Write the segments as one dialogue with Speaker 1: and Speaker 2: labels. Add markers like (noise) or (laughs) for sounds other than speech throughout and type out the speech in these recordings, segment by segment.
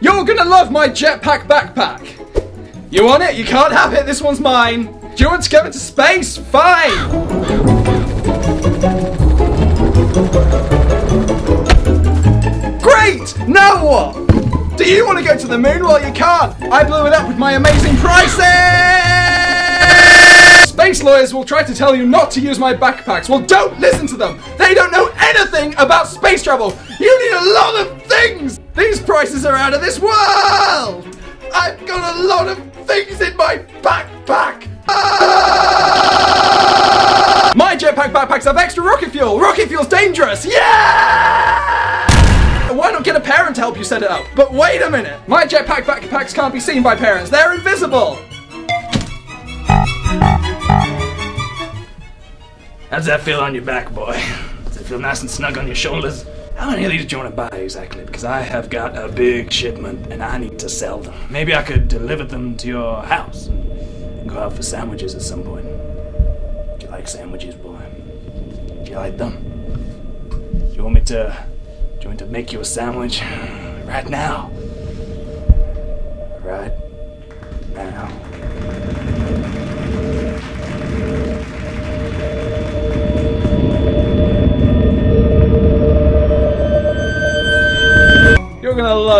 Speaker 1: You're gonna love my jetpack backpack. You want it? You can't have it. This one's mine. Do you want to go into space? Fine. Great! Now what? Do you want to go to the moon? Well, you can't. I blew it up with my amazing pricing! Space lawyers will try to tell you not to use my backpacks. Well, don't listen to them. They don't know anything about space travel. You need a lot of things. These prices are out of this world. I've got a lot of things in my backpack. Ah! My jetpack backpacks have extra rocket fuel. Rocket fuel's dangerous. Yeah! Why not get a parent to help you set it up? But wait a minute! My jetpack backpacks can't be seen by parents, they're invisible!
Speaker 2: How's that feel on your back, boy? Does it feel nice and snug on your shoulders? How many of these do you want to buy exactly? Because I have got a big shipment and I need to sell them. Maybe I could deliver them to your house and go out for sandwiches at some point. Do you like sandwiches, boy? Do you like them? Do you want me to? Do you want me to make you a sandwich (laughs) right now?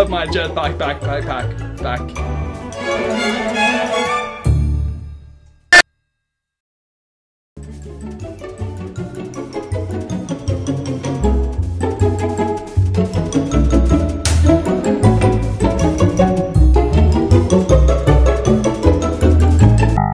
Speaker 1: of my jetpack back back, back. back.